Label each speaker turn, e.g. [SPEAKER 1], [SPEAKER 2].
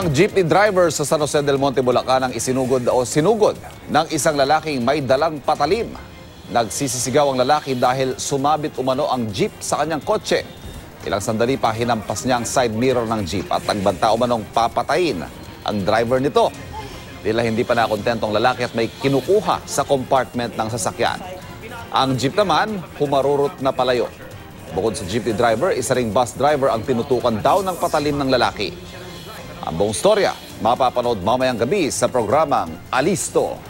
[SPEAKER 1] Ang jeepney driver sa San Jose del Monte, Bulacan ang isinugod o sinugod ng isang lalaking may dalang patalim. Nagsisisigaw ang lalaki dahil sumabit umano ang jeep sa kanyang kotse. Ilang sandali pa hinampas niya ang side mirror ng jeep at nagbanta umanong papatayin ang driver nito. Tila hindi pa nakontento ang lalaki at may kinukuha sa compartment ng sasakyan. Ang jeep naman, humarurot na palayo. Bukod sa jeepney driver, isa ring bus driver ang tinutukan daw ng patalim ng lalaki. Ang buong storya, mapapanood mamayang gabi sa programang Alisto.